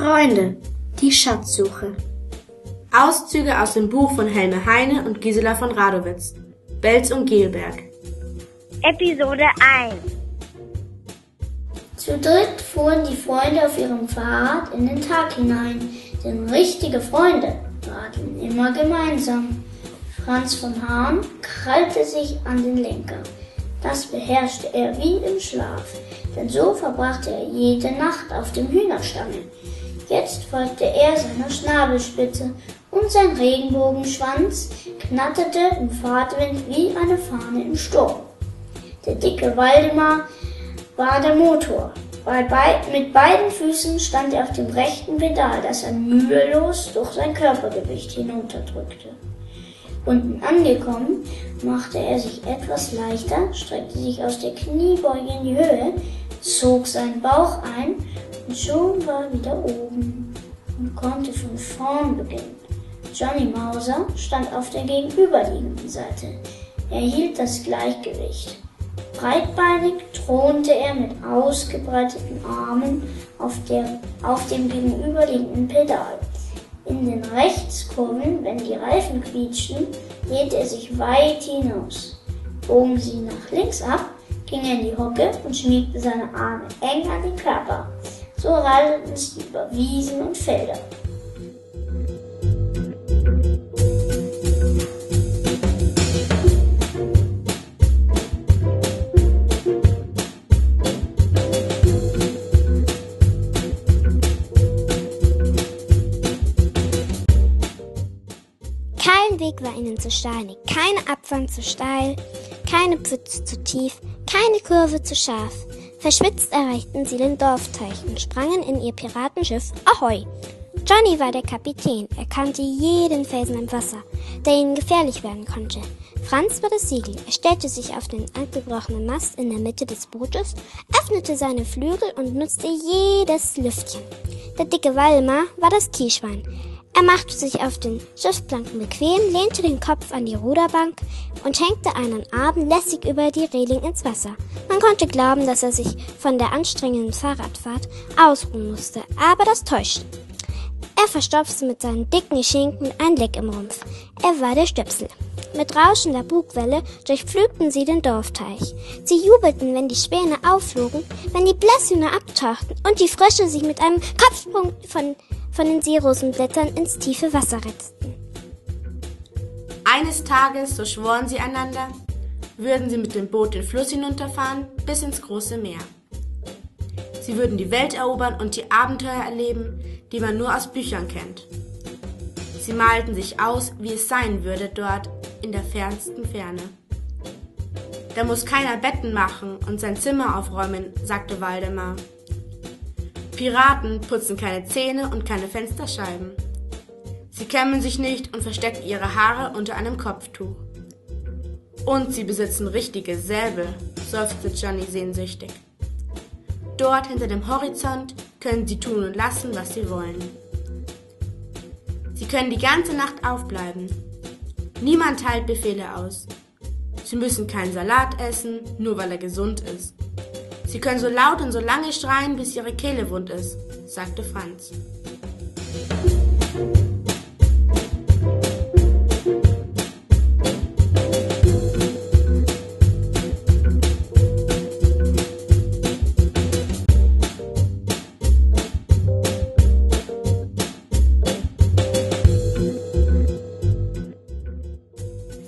Freunde, die Schatzsuche. Auszüge aus dem Buch von Helme Heine und Gisela von Radowitz. Belz und Gelberg. Episode 1 Zu dritt fuhren die Freunde auf ihrem Fahrrad in den Tag hinein, denn richtige Freunde radeln immer gemeinsam. Franz von Hahn krallte sich an den Lenker. Das beherrschte er wie im Schlaf, denn so verbrachte er jede Nacht auf dem Hühnerstall. Jetzt folgte er seiner Schnabelspitze und sein Regenbogenschwanz knatterte im Fahrtwind wie eine Fahne im Sturm. Der dicke Waldemar war der Motor. mit beiden Füßen stand er auf dem rechten Pedal, das er mühelos durch sein Körpergewicht hinunterdrückte. Unten angekommen, machte er sich etwas leichter, streckte sich aus der Kniebeuge in die Höhe, zog seinen Bauch ein und schon war er wieder oben und konnte von vorn beginnen. Johnny Mauser stand auf der gegenüberliegenden Seite. Er hielt das Gleichgewicht. Breitbeinig thronte er mit ausgebreiteten Armen auf, der, auf dem gegenüberliegenden Pedal. In den Rechtskurven, wenn die Reifen quietschten, dehnte er sich weit hinaus. Bogen sie nach links ab, ging er in die Hocke und schmiegte seine Arme eng an den Körper. So radelten sie über Wiesen und Felder. Weg war ihnen zu steinig, keine Abwand zu steil, keine Pfütze zu tief, keine Kurve zu scharf. Verschwitzt erreichten sie den Dorfteich und sprangen in ihr Piratenschiff Ahoi. Johnny war der Kapitän, er kannte jeden Felsen im Wasser, der ihnen gefährlich werden konnte. Franz war das Siegel, er stellte sich auf den abgebrochenen Mast in der Mitte des Bootes, öffnete seine Flügel und nutzte jedes Lüftchen. Der dicke Waldemar war das Kiesschwein, er machte sich auf den Schiffsplanken bequem, lehnte den Kopf an die Ruderbank und hängte einen Arm lässig über die Reling ins Wasser. Man konnte glauben, dass er sich von der anstrengenden Fahrradfahrt ausruhen musste, aber das täuschte. Er verstopfte mit seinen dicken Schinken ein Leck im Rumpf. Er war der Stöpsel. Mit rauschender Bugwelle durchflügten sie den Dorfteich. Sie jubelten, wenn die Späne aufflogen, wenn die Blässhühner abtauchten und die Frösche sich mit einem Kopfsprung von von den Seerosenblättern ins tiefe Wasser retteten. Eines Tages, so schworen sie einander, würden sie mit dem Boot den Fluss hinunterfahren bis ins große Meer. Sie würden die Welt erobern und die Abenteuer erleben, die man nur aus Büchern kennt. Sie malten sich aus, wie es sein würde dort in der fernsten Ferne. Da muss keiner Betten machen und sein Zimmer aufräumen, sagte Waldemar. Piraten putzen keine Zähne und keine Fensterscheiben. Sie kämmen sich nicht und verstecken ihre Haare unter einem Kopftuch. Und sie besitzen richtige Säbel, seufzte Johnny sehnsüchtig. Dort hinter dem Horizont können sie tun und lassen, was sie wollen. Sie können die ganze Nacht aufbleiben. Niemand teilt Befehle aus. Sie müssen keinen Salat essen, nur weil er gesund ist. Sie können so laut und so lange schreien, bis ihre Kehle wund ist, sagte Franz.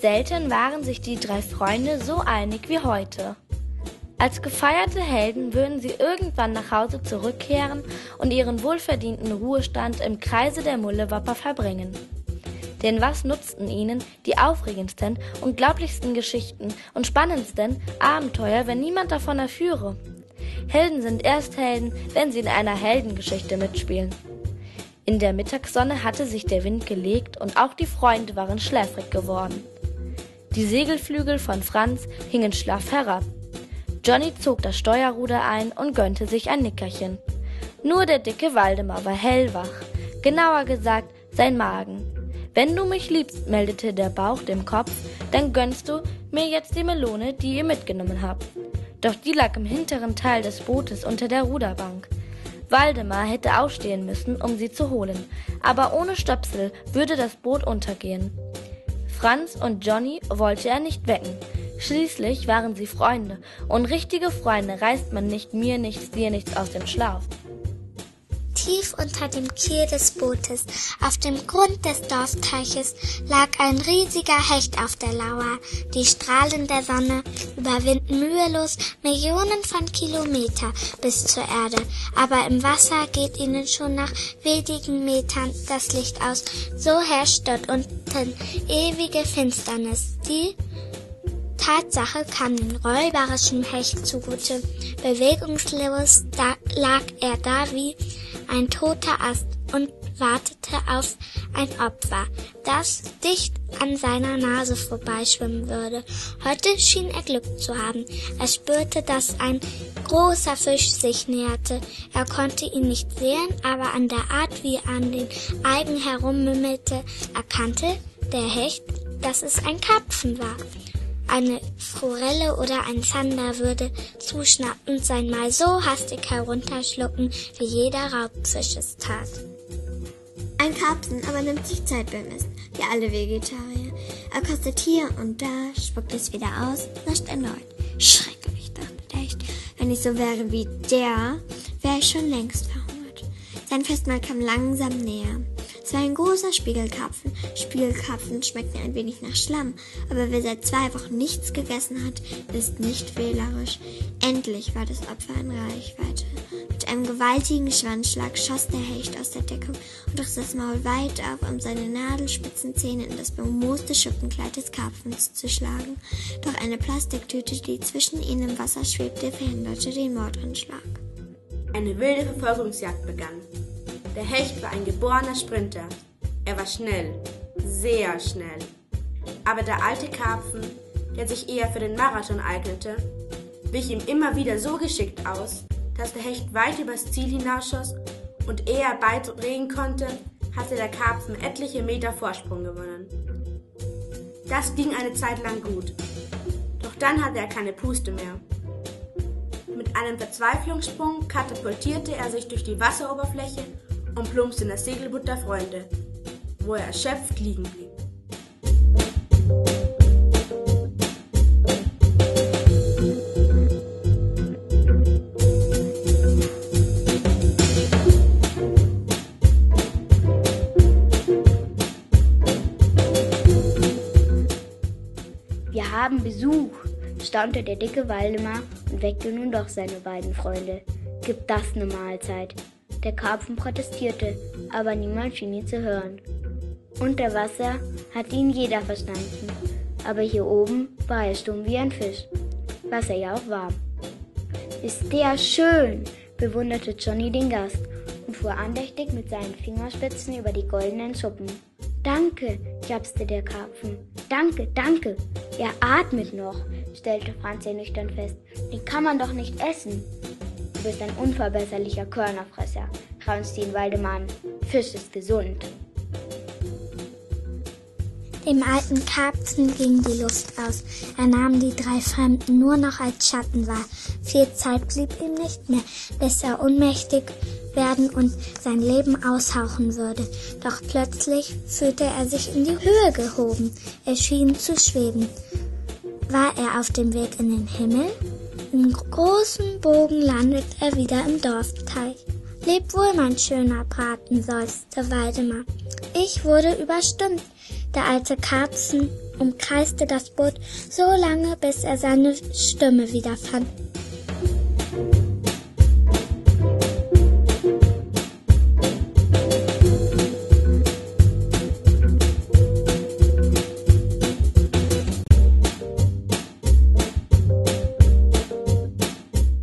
Selten waren sich die drei Freunde so einig wie heute. Als gefeierte Helden würden sie irgendwann nach Hause zurückkehren und ihren wohlverdienten Ruhestand im Kreise der Mullewapper verbringen. Denn was nutzten ihnen die aufregendsten, unglaublichsten Geschichten und spannendsten Abenteuer, wenn niemand davon erführe? Helden sind erst Helden, wenn sie in einer Heldengeschichte mitspielen. In der Mittagssonne hatte sich der Wind gelegt und auch die Freunde waren schläfrig geworden. Die Segelflügel von Franz hingen schlaff herab. Johnny zog das Steuerruder ein und gönnte sich ein Nickerchen. Nur der dicke Waldemar war hellwach, genauer gesagt sein Magen. Wenn du mich liebst, meldete der Bauch dem Kopf, dann gönnst du mir jetzt die Melone, die ihr mitgenommen habt. Doch die lag im hinteren Teil des Bootes unter der Ruderbank. Waldemar hätte aufstehen müssen, um sie zu holen, aber ohne Stöpsel würde das Boot untergehen. Franz und Johnny wollte er nicht wecken. Schließlich waren sie Freunde, und richtige Freunde reißt man nicht mir nichts, dir nichts aus dem Schlaf. Tief unter dem Kiel des Bootes, auf dem Grund des Dorfteiches, lag ein riesiger Hecht auf der Lauer. Die Strahlen der Sonne überwinden mühelos Millionen von Kilometer bis zur Erde, aber im Wasser geht ihnen schon nach wenigen Metern das Licht aus. So herrscht dort unten ewige Finsternis, die Tatsache kam den räuberischen Hecht zugute. Bewegungslos lag er da wie ein toter Ast und wartete auf ein Opfer, das dicht an seiner Nase vorbeischwimmen würde. Heute schien er Glück zu haben. Er spürte, dass ein großer Fisch sich näherte. Er konnte ihn nicht sehen, aber an der Art, wie er an den Algen herummümmelte, erkannte der Hecht, dass es ein Karpfen war. Eine Forelle oder ein Zander würde zuschnappen sein Mal so hastig herunterschlucken, wie jeder Raubfisch es tat. Ein Karpfen aber nimmt sich Zeit beim Essen, wie alle Vegetarier. Er kostet hier und da, spuckt es wieder aus, nascht erneut. Schrecklich, dachte Hecht. Wenn ich so wäre wie der, wäre ich schon längst verhungert. Sein Festmahl kam langsam näher. Es ein großer Spiegelkarpfen. Spiegelkarpfen schmeckten ein wenig nach Schlamm, aber wer seit zwei Wochen nichts gegessen hat, ist nicht wählerisch. Endlich war das Opfer in Reichweite. Mit einem gewaltigen Schwanzschlag schoss der Hecht aus der Deckung und riss das Maul weit auf, um seine nadelspitzen Zähne in das bemooste Schuppenkleid des Karpfens zu schlagen. Doch eine Plastiktüte, die zwischen ihnen im Wasser schwebte, verhinderte den Mordanschlag. Eine wilde Verfolgungsjagd begann. Der Hecht war ein geborener Sprinter. Er war schnell, sehr schnell. Aber der alte Karpfen, der sich eher für den Marathon eignete, wich ihm immer wieder so geschickt aus, dass der Hecht weit übers Ziel hinausschoss und ehe er beidrehen konnte, hatte der Karpfen etliche Meter Vorsprung gewonnen. Das ging eine Zeit lang gut, doch dann hatte er keine Puste mehr. Mit einem Verzweiflungssprung katapultierte er sich durch die Wasseroberfläche und plumpste in das Segelboot der Freunde, wo er erschöpft liegen blieb. Wir haben Besuch, staunte der dicke Waldemar und weckte nun doch seine beiden Freunde. Gibt das eine Mahlzeit? Der Karpfen protestierte, aber niemand schien ihn zu hören. Unter Wasser hat ihn jeder verstanden, aber hier oben war er stumm wie ein Fisch, was er ja auch war. Ist der schön, bewunderte Johnny den Gast und fuhr andächtig mit seinen Fingerspitzen über die goldenen Schuppen. Danke, japste der Karpfen. Danke, danke. Er atmet noch, stellte Franz ja nüchtern fest. Den kann man doch nicht essen. Du bist ein unverbesserlicher Körnerfresser, raunste ihn Waldemann. Fisch ist gesund. Dem alten Karpfen ging die Luft aus. Er nahm die drei Fremden nur noch als Schatten wahr. Viel Zeit blieb ihm nicht mehr, bis er ohnmächtig werden und sein Leben aushauchen würde. Doch plötzlich fühlte er sich in die Höhe gehoben. Er schien zu schweben. War er auf dem Weg in den Himmel? Im großen Bogen landet er wieder im Dorfteich. Leb wohl, mein schöner Braten, seufzte Waldemar. Ich wurde überstimmt. Der alte Karpfen umkreiste das Boot so lange, bis er seine Stimme wiederfand.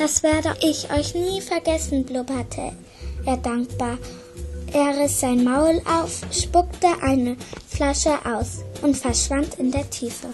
Das werde ich euch nie vergessen, blubberte er dankbar. Er riss sein Maul auf, spuckte eine Flasche aus und verschwand in der Tiefe.